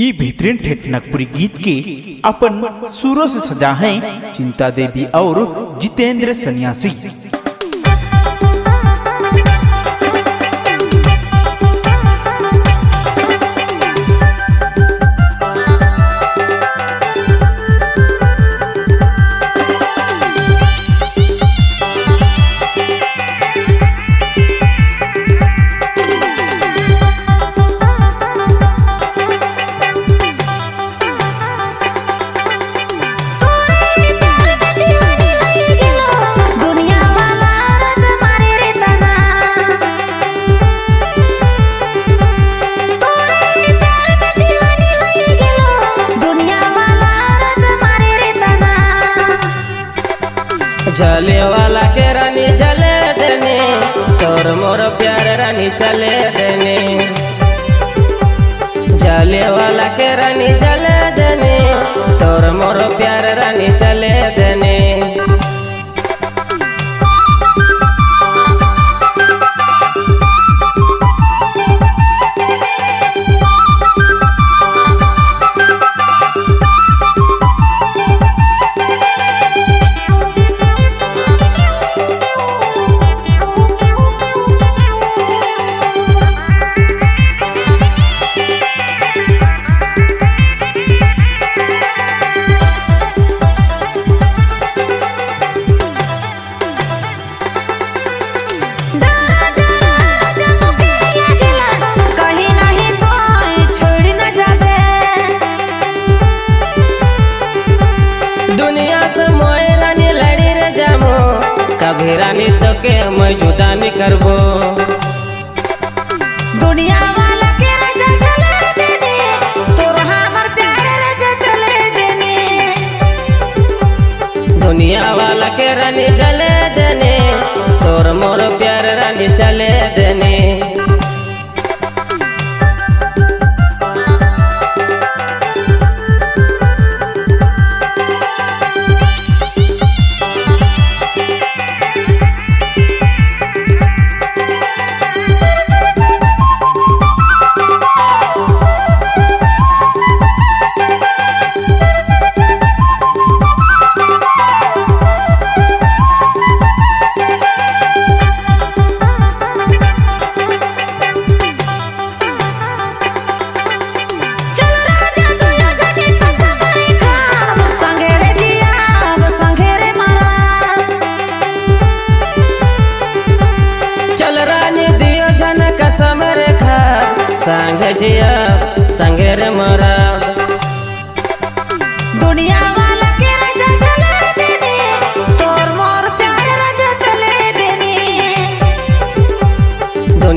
ई ठेठ नागपुरी गीत के अपन सुरों से सजा है चिंता देवी और जितेंद्र सन्यासी। रानी चले देने, तोर मोर प्यार रानी चले देने। चले वाला के रानी चले देने, तोर मोर प्यार रानी चले देने। दुनिया वाला के रानी चले देने तोर मोर प्यार रानी चले देने।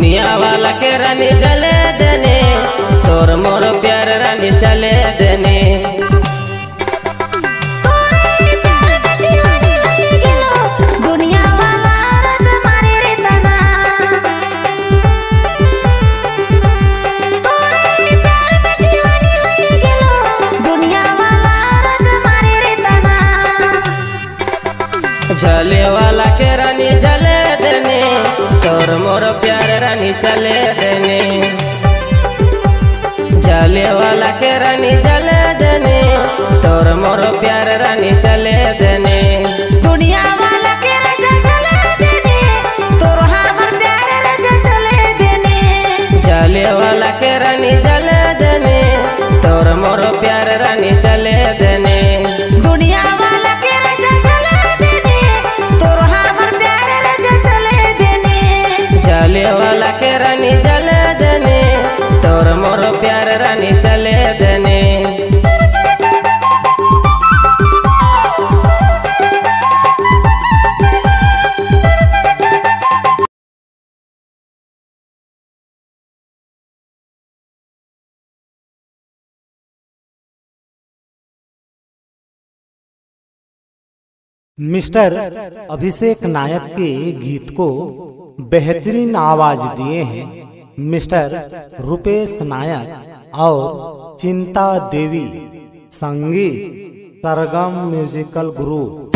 दुनिया वाला के रानी चले देने तोर मोर प्यार रानी चले देने। रानी चले देने। जले वाला के रानी चले देने। तोर मोर प्यार रानी चले देने। दुनिया वाला के रजा चले देने। तोर हमर प्यार रजा चले देने। जले वाला के रानी चले देने। तोर मोर प्यार रानी चले देने। वाला के रानी चले देने, तोर मोर प्यार रानी चले देने। मिस्टर अभिषेक नायक के गीत को बेहतरीन आवाज़ दिए हैं मिस्टर रुपेश नायक और चिंता देवी संगीत सरगम म्यूजिकल ग्रुप।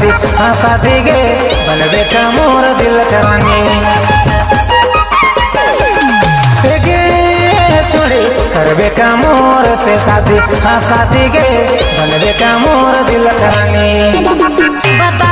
से हंसा गे बन का मोर दिल करानी छोड़े करबे का मोर से शादी हंसा गे बनबे का मोर दिल करानी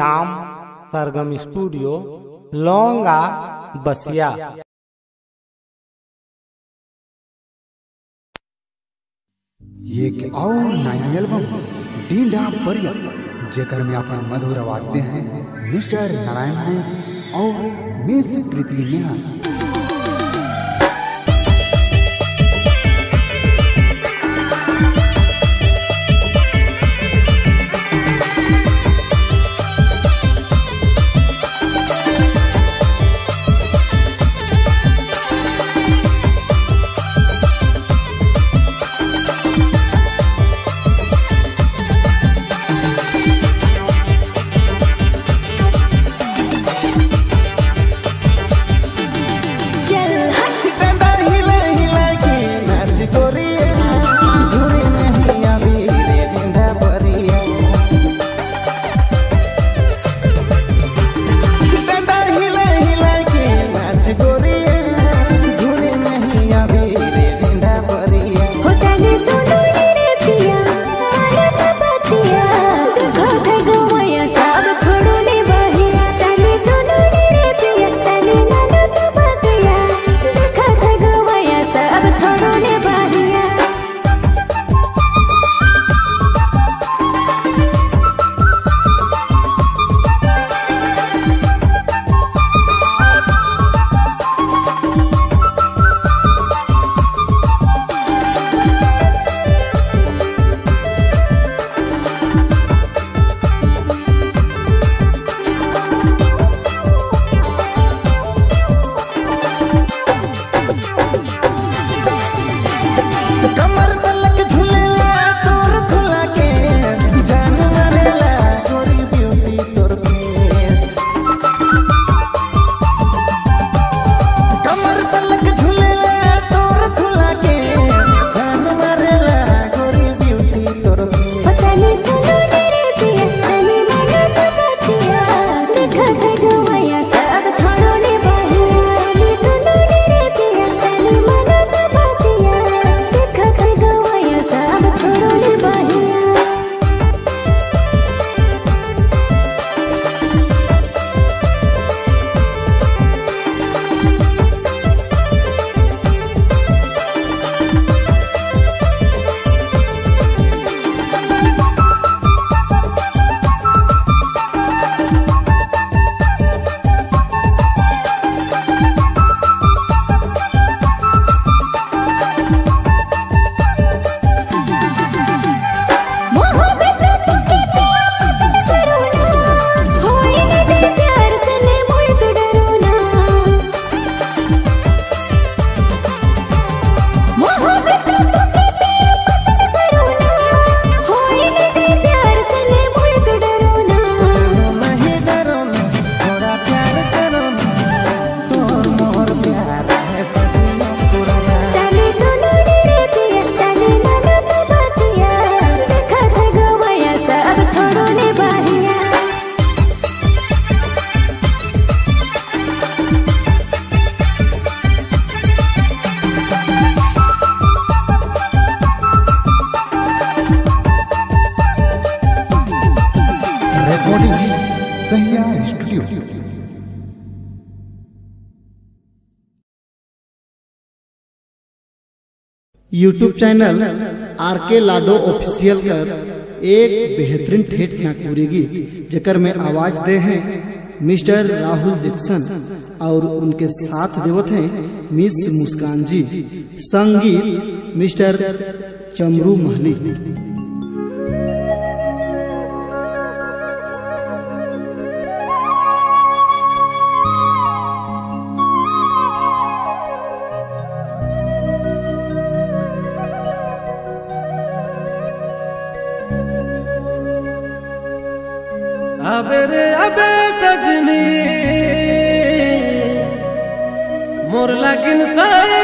राम सरगम स्टूडियो, लौंगा, बसिया। ये एक और नया एल्बम, डीडा परिया जेकर में अपन मधुर आवाज़ दे हैं, मिस्टर नारायण है और miss Kriti Neha. YouTube channel R K Lado official कर एक बेहतरीन ठेठ नागपुरीगी जकर में आवाज़ दे हैं मिस्टर राहुल दीक्षण और उनके साथ देवत हैं मिस मुस्कान जी, संगीत मिस्टर चमरू महली।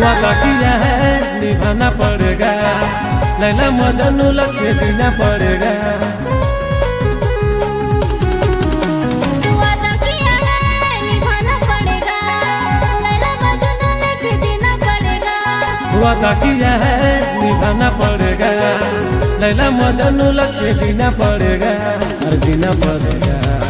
हुआ का किया है निभाना पड़ेगा। लैला मदन लगे जीना पड़ेगा। किया है निभाना पड़ेगा। लैला मदन लगे के जीना पड़ेगा। हर जीना पड़ेगा।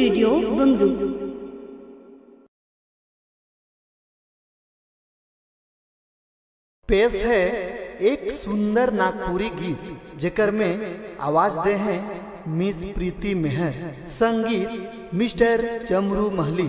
स्टूडियो बंगलू पेश है एक सुंदर नागपुरी गीत, जेकर में आवाज़ दे हैं मिस प्रीति मेहर, संगीत mister Chamru Mahli.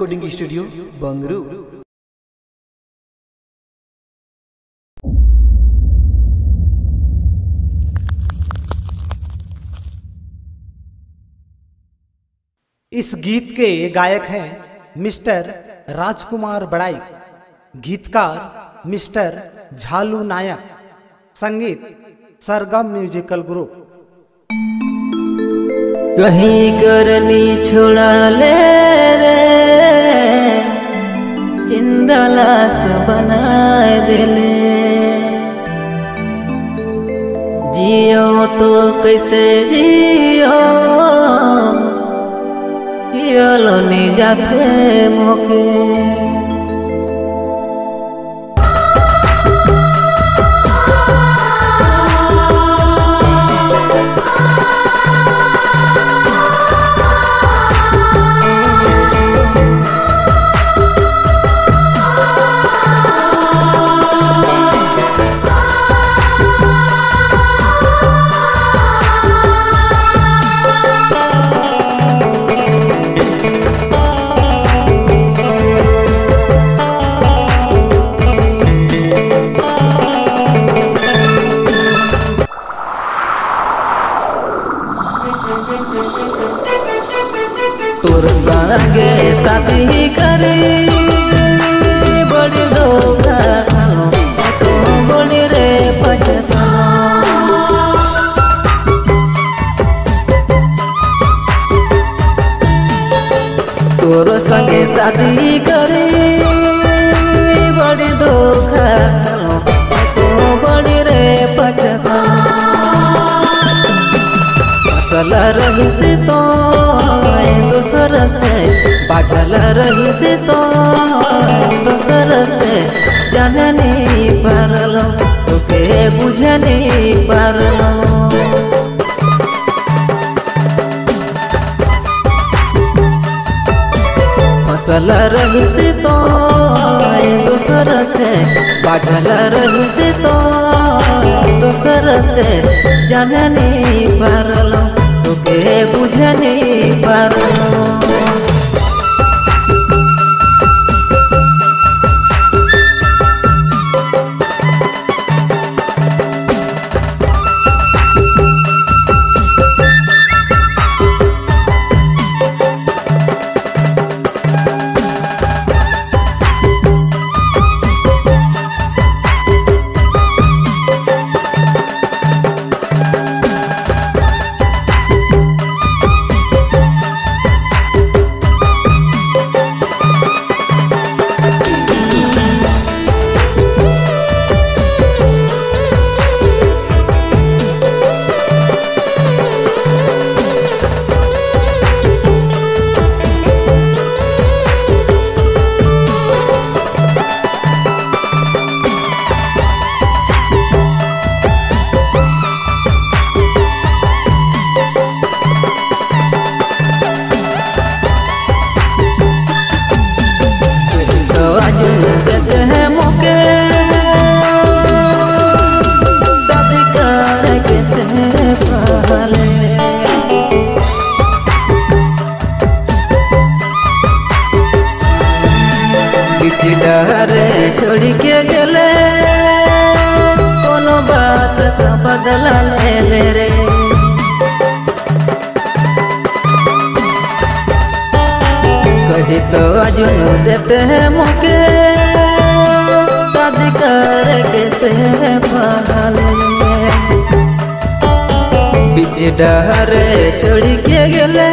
Recording studio Bangru इस गीत के गायक हैं मिस्टर राजकुमार बड़ाई गीतकार मिस्टर झालू नायक संगीत सरगम म्यूजिकल ग्रुप। कहीं करनी छोड़ा ले रे ज़िंदा बना बनाए दिले। जियो तो कैसे जियो जियो नी जाते मोके। तोर संगे शादी करे बड़ी तोर संगे शादी करे बड़ी धोखा फ़सल रही से तो दूसर से बाझल रही से तो दूसर से जाने नहीं पारलो तोके बुझे नहीं पारलो। फ़सल रही से तो दूसर से बाझल रही से तो दूसर से जाने नहीं पारलो। तोके बुझने नहीं डहरे छोड़ के गेले।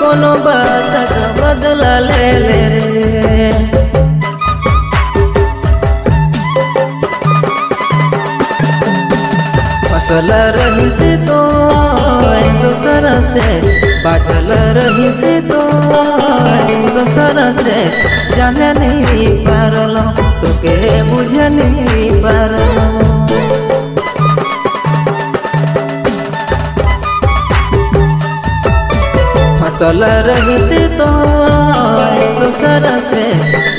कोनो बात का बदला ले ले रे। फ़सल रही से तो दूसर से। बाझल रही से तो दूसर से। जाने नहीं पारलो, तोके बुझे नहीं पारलो। फ़सल रही से तो दूसर से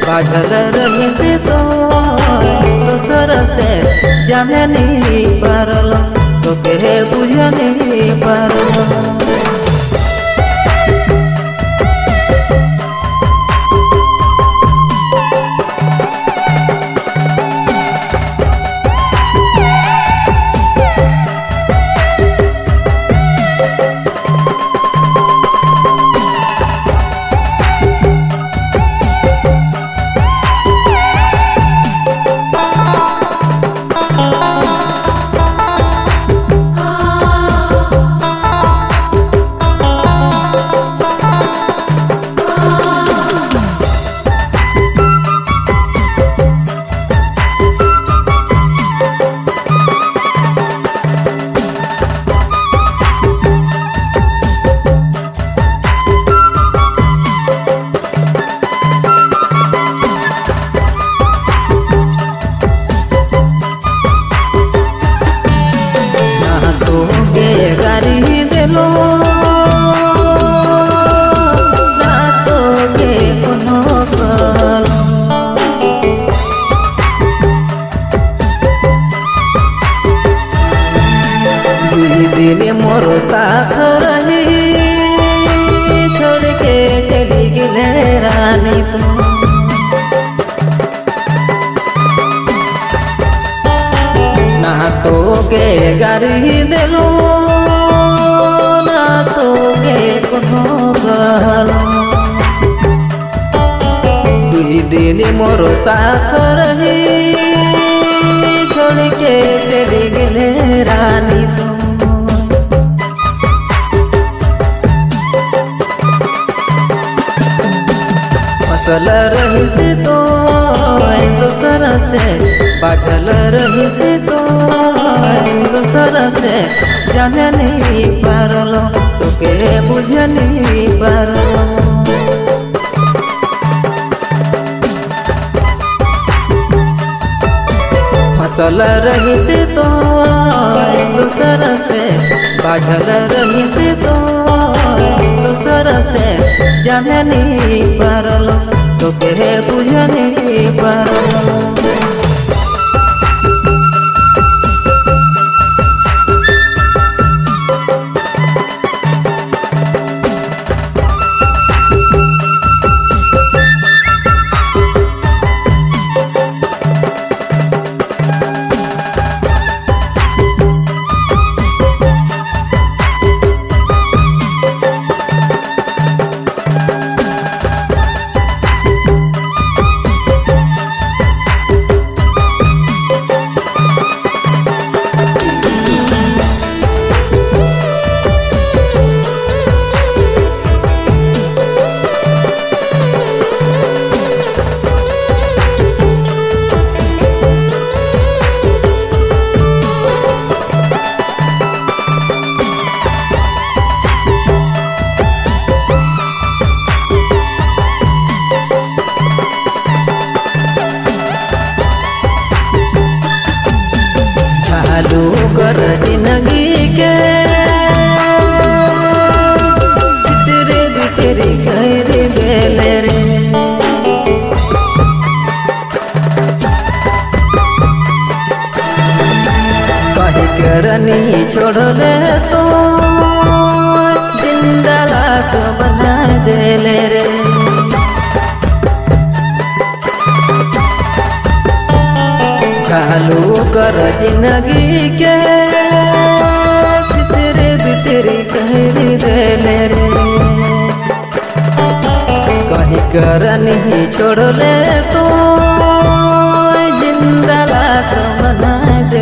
बाजल रही से तो दूसर से जाने नहीं पारलो तोके बुझ नहीं पारलो। साथ रही छोड़ के चली गेले रानी तू फ़सल रही से तो दूसरा से बाझल रही से तो दूसरा से जाने नहीं पारलो तो के बुझ नहीं पारलो फ़सल रही से तो दूसर से बाझल रही से तो दूसर से जाने नहीं पारलो तो के बुझ नहीं पारलो।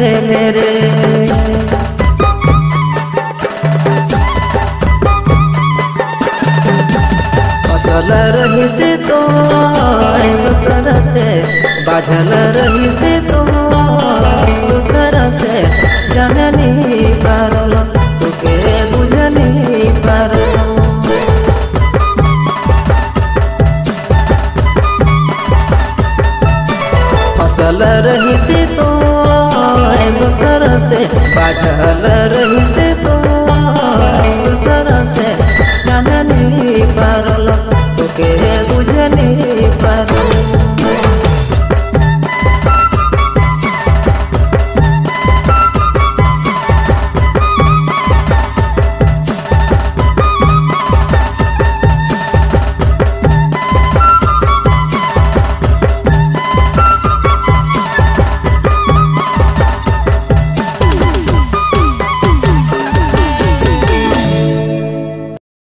देले रे फ़सल रही से तो बजल रही से